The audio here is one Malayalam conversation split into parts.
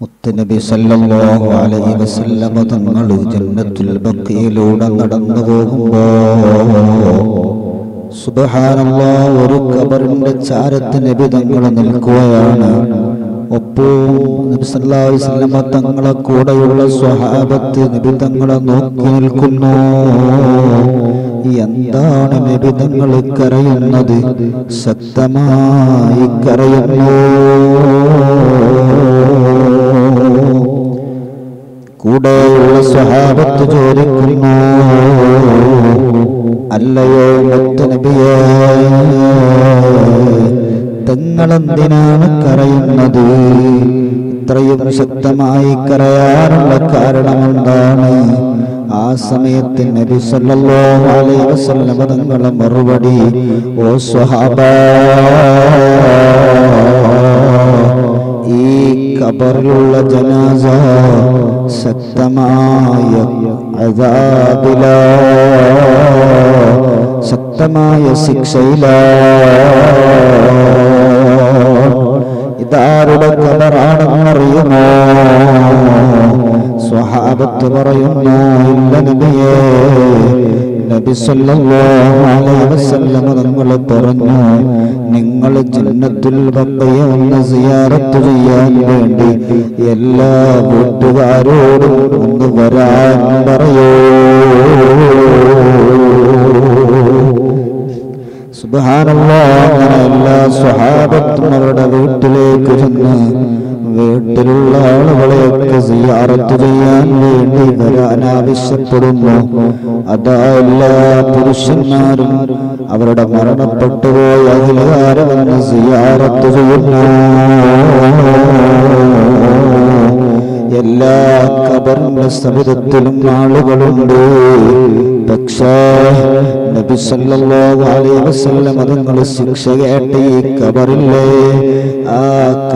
മുത്തനബി സല്ലല്ലാഹു അലൈഹി വസല്ലമ തങ്ങൾ ജന്നത്തുൽ ബഖിയിലൂടെ നടന്നു പോകുമ്പോൾ സുബ്ഹാനല്ലാഹ് ഒരു ഖബറിന്റെ ചാരത്ത് നബി തങ്ങൾ നിൽക്കുകയാണ്. ഒപ്പവും നബി സല്ലല്ലാഹു അലൈഹി വസല്ലമ തങ്ങളെ കൂടെയുള്ള സ്വഹാബത്ത് നബി തങ്ങളെ നോക്കി നിൽക്കുന്നു. എന്താണ് നബി തങ്ങൾ കരയുന്നത്? ശക്തമായി കരയുന്നു. കൂടെയുള്ള സ്വഹാബത്ത് ചോദിക്കുന്നു അല്ലയോ മുത്തനബിയേ തങ്ങളെന്തിനാണ് കരയുന്നത്? ഇത്രയും ശക്തമായി കരയാറുള്ള കാരണമെന്താണ് ആ സമയത്ത് നബി സല്ലല്ലാഹു അലൈഹി വസല്ലം തങ്ങളെ മറുപടി ഓ സ്വഹാബ ഈ കബറിലുള്ള ജനാസ ശക്തമായ അദാബില ശക്തമായ ശിക്ഷയില ഇതാരുടെ കബറാണെന്നറിയുമോ സ്വഹാബത്ത് പറയുന്നു നബി സല്ലല്ലാഹു അലൈഹി വസല്ലം തങ്ങൾ പറഞ്ഞു നിങ്ങൾ ജന്നത്തുൽ ബഖയ ഒന്ന് സിയാറത്ത് ചെയ്യാൻ വേണ്ടി എല്ലാ വീട്ടുകാരോടും ഒന്ന് വരാൻ പറയൂ. സുബ്ഹാനല്ലാഹ് അങ്ങനെ എല്ലാ സ്വഹാബത്തും അവരുടെ വീട്ടിലേക്ക് ചെന്ന് വീട്ടിലുള്ള ആളുകളെയൊക്കെ സിയാറത്ത് ചെയ്യാൻ വേണ്ടി വരാൻ ആവശ്യപ്പെടുന്നു അതാ എല്ലാ പുരുഷന്മാരും അവരുടെ മരണപ്പെട്ടു അഖിലകാരെ സിയാറത്ത് ചെയ്യുന്നു. എല്ലാ കബറിന്റെ സമിതത്തിലും ആളുകളുണ്ട്. പക്ഷേ നബി സല്ലല്ലാഹു അലൈഹി വസല്ലം ശിക്ഷ കേട്ട ഈ കബറില്ലേ?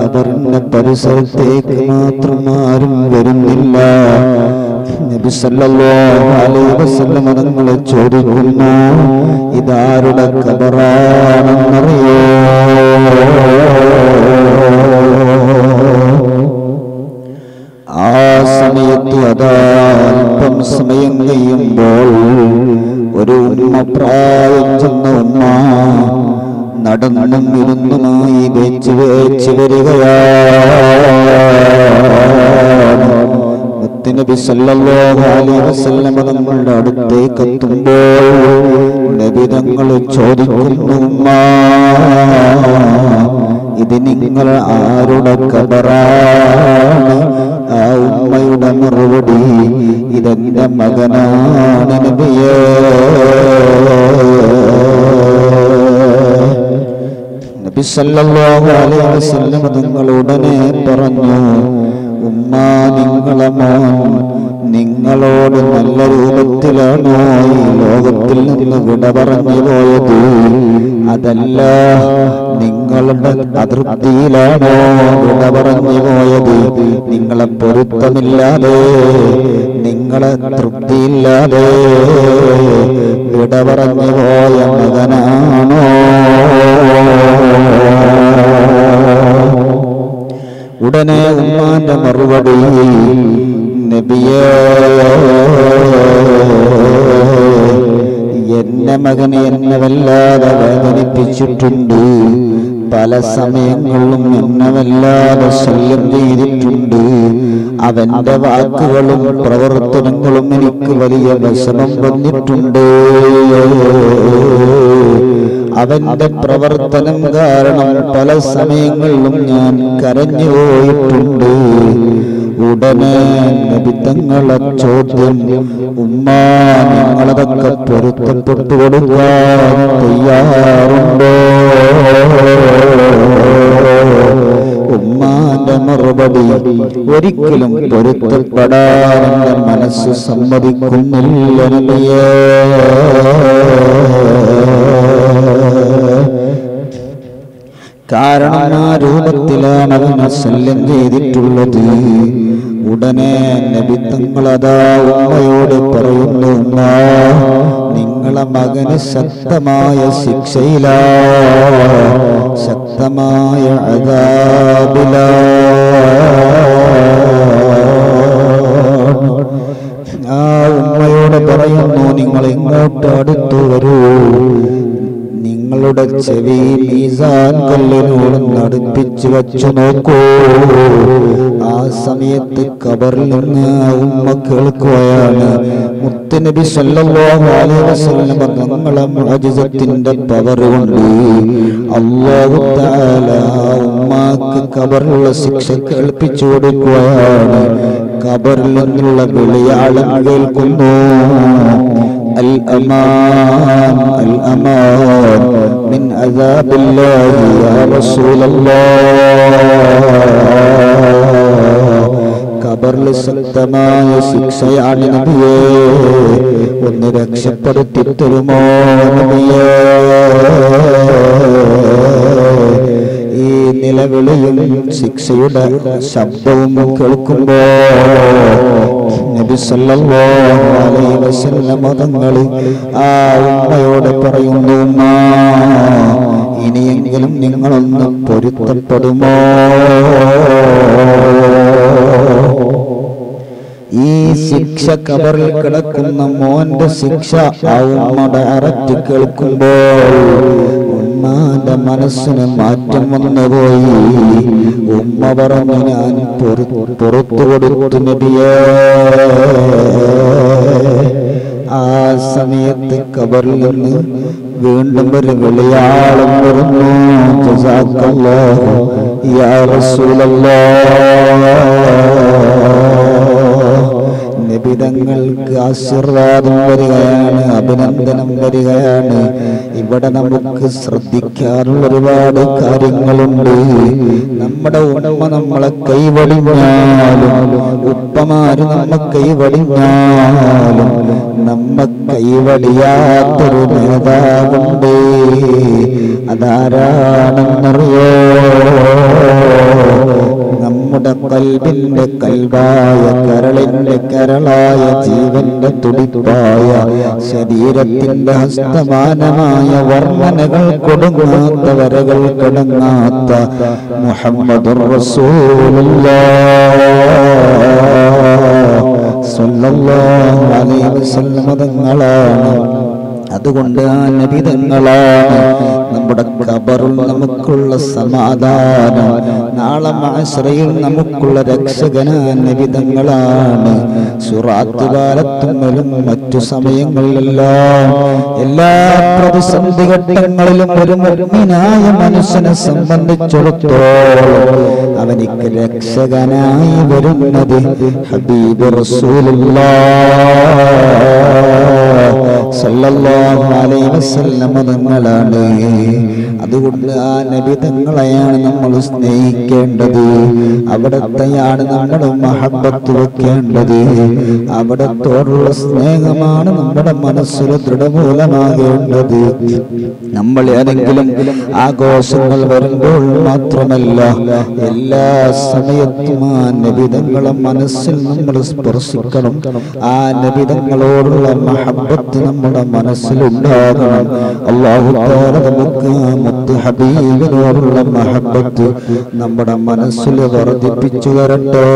ആ കബറിന്റെ പരിസരത്തേക്ക് മാത്രം ആരും വരുന്നില്ല. നബി സല്ലല്ലാഹു അലൈഹി വസല്ലം തങ്ങളെ ചോദിക്കുന്നു ഇതാരുടെ കബറാണെന്നറിയോ മുത്തുനബി സല്ലല്ലാഹു അലൈഹി വസല്ലം തങ്ങളുടെ അടുത്തേക്ക് എത്തുമ്പോൾ നബി തങ്ങൾ ചോദിക്കുന്നു ഇത് നിങ്ങൾ ആരുടെ കബറാണ് ആ ഉമ്മയുടെ മറുപടി ഇതെന്റെ മകനാണ് നബിയേ. നബി സല്ലല്ലാഹു അലൈഹി വസല്ലം തങ്ങൾ ഉടനെ പറഞ്ഞു ഉമ്മ നിങ്ങളെ നിങ്ങളോട് നല്ല രൂപത്തിലാണോ ഈ ലോകത്തിൽ നിന്ന് വിട പറഞ്ഞു പോയത്? അതല്ല നിങ്ങളുടെ അതൃപ്തിയിലാണോ വിട പറഞ്ഞു പോയത്? നിങ്ങളെ പൊരുത്തമില്ലാതെ നിങ്ങളെ തൃപ്തിയില്ലാതെ വിട പറഞ്ഞു പോയ മകനാണോ? ഉടനെ ഉമ്മാന്റെ മറുപടി നബിയേ എന്റെ മകനെ എന്നെ വല്ലാതെ വേദനിപ്പിച്ചിട്ടുണ്ട്. പല സമയങ്ങളിലും എന്നെ വല്ലാതെ ശല്യം ചെയ്തിട്ടുണ്ട്. അവന്റെ വാക്കുകളും പ്രവർത്തനങ്ങളും എനിക്ക് വലിയ വിഷമം വന്നിട്ടുണ്ട്. അവന്റെ പ്രവർത്തനം കാരണം പല സമയങ്ങളിലും ഞാൻ കരഞ്ഞു പോയിട്ടുണ്ട്. ഉടനെ നബിത്തങ്ങളെ ചോദ്യം ഉമ്മ ഞങ്ങളതൊക്കെ പൊരുത്തപ്പെട്ടു കൊടുക്കാൻ തയ്യാറുണ്ടോ? ഉമ്മാന്റെ മറുപടി ഒരിക്കലും പൊരുത്തപ്പെടാൻ എന്റെ മനസ്സ് സമ്മതിക്കുന്നില്ല കാരണം ആ രൂപത്തിലാണ് അത് ശല്യം ചെയ്തിട്ടുള്ളത് ഉടനെ നബിത്തങ്ങളതാ ഉമ്മയോട് പറയുന്നു നിങ്ങളെ മകന് ശക്തമായ ശിക്ഷയില ശക്തമായ അതാബില ആ ഉമ്മയോട് പറയുന്നു നിങ്ങൾ ഇങ്ങോട്ട് അടുത്തു വരൂ ചെവി മീസാൻ കല്ലിനോട് നടുപ്പിച്ചു വച്ചു നോക്കൂ. ആ സമയത്ത് കബറിൽ നിന്ന് ഉമ്മ കേൾക്കുകയാണ്. മുത്തനബി വസല്ലം തങ്ങളെ മുഅജിസത്തിന്റെ പവർ കൊണ്ട് ആ ഉമ്മാക്ക് കബറിലുള്ള ശിക്ഷ കേൾപ്പിച്ചു കൊടുക്കുകയാണ്. കബറിൽ നിന്നുള്ള വിളിയാളം കേൾക്കുന്നു. الأمان الأمان من عذاب الله يا رسول الله കബറിൽ ശക്തമായ ശിക്ഷയാണ് നബിയെ ഒന്ന് രക്ഷപ്പെടുത്തി തരുമോ നബിയേ ഈ നിലവിളിയും ശിക്ഷയുടെ ശബ്ദവും കേൾക്കുമ്പോ നബി സല്ലല്ലാഹു അലൈഹി വസല്ലം തങ്ങൾ ആ ഉമ്മയോട് പറയുന്നു ഉമ്മ ഇനിയെങ്കിലും നിങ്ങളൊന്ന് പൊരുത്തപ്പെടുമോ? ഈ ശിക്ഷ കബറിൽ കിടക്കുന്ന മോന്റെ ശിക്ഷ ആ ഉമ്മ ഡയറക്റ്റ് കേൾക്കുമ്പോൾ ഉമ്മാന്റെ മനസ്സിന് മാറ്റം വന്നുപോയി. ഉമ്മ പറഞ്ഞു ഞാൻ പൊറു- പുറത്തു കൊടുത്തു നബിയേ. ആ സമയത്ത് കബറിൽ നിന്ന് വീണ്ടും ഒരു വിളിയാളം വരുന്നു. ജസാക്കല്ലാഹു യാ റസൂലല്ലാഹ് നിബിതങ്ങൾക്ക് ആശീർവാദം വരികയാണ് അഭിനന്ദനം വരികയാണ്. ഇവിടെ നമുക്ക് ശ്രദ്ധിക്കാനുള്ള ഒരുപാട് കാര്യങ്ങളുണ്ട്. നമ്മുടെ ഉമ്മ നമ്മളെ കൈവടിഞ്ഞാലും ഉപ്പമാര് നമ്മെ കൈവടിഞ്ഞാലും നമ്മ കൈവടിയാത്തൊരു നേതാവുണ്ട്. അതാരാണെന്നറിയോ? കൽബിന്റെ കൽവായ കരളിന്റെ കരളായ ജീവന്റെ തുടിപ്പായ ശരീരത്തിന്റെ ഹസ്തമാനമായ വർണനകൾ കൊടുങ്ങാത്ത വരകൾ കിടങ്ങാത്ത മുഹമ്മദുർ റസൂലുള്ളാഹ് സ്വല്ലല്ലാഹു അലൈഹി അതുകൊണ്ട് ആ നബിതങ്ങളാണ് നമ്മുടെ കബറിൽ നമുക്കുള്ള സമാധാനം. നാളെ ആശ്രയം നമുക്കുള്ള രക്ഷകന നബിതങ്ങളാണ് സുറാത്ത് കാലത്തുമ്മലും മറ്റു സമയങ്ങളിലെല്ലാം എല്ലാ പ്രതിസന്ധി ഘട്ടങ്ങളിലും ഒരു മർമ്മിനായ മനുഷ്യനെ സംബന്ധിച്ചിടത്തോളം അവനിക്ക് രക്ഷകനായി വരുന്നത് ഹബീബ് റസൂലുള്ളാഹ്. സല്ലല്ലാഹു അലൈഹി വസല്ലമ തങ്ങളാണ്. അതുകൊണ്ട് ആ നബി തങ്ങളെയാണ് നമ്മൾ സ്നേഹിക്കേണ്ടത്. അവിടത്തെയാണ് നമ്മൾ മഹബത്ത് വെക്കേണ്ടത്. അവിടത്തോടുള്ള സ്നേഹമാണ് നമ്മുടെ മനസ്സിൽ ദൃഢമൂലമാകേണ്ടത്. നമ്മൾ ഏതെങ്കിലും ആഘോഷങ്ങൾ വരുമ്പോൾ മാത്രമല്ല എല്ലാ സമയത്തും ആ നബിതങ്ങളെ മനസ്സിൽ നമ്മൾ സ്പർശിക്കണം. ആ നബിതങ്ങളോടുള്ള മഹബത്ത് നമ്മുടെ മനസ്സിലുണ്ടാകണം. അള്ളാഹു താല നമുക്ക് മുത്ത് ഹബീബിനോടുള്ള മഹബത്ത് നമ്മുടെ മനസ്സിൽ വർദ്ധിപ്പിച്ചു തരട്ടെ.